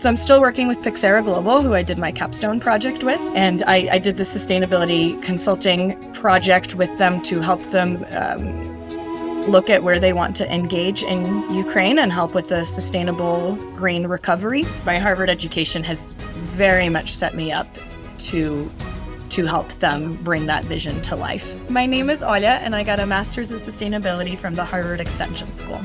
So I'm still working with Pyxera Global, who I did my capstone project with. And I, I did the sustainability consulting project with them to help them um, look at where they want to engage in Ukraine and help with the sustainable grain recovery. My Harvard education has very much set me up to to help them bring that vision to life. My name is Olya, and I got a master's in sustainability from the Harvard Extension School.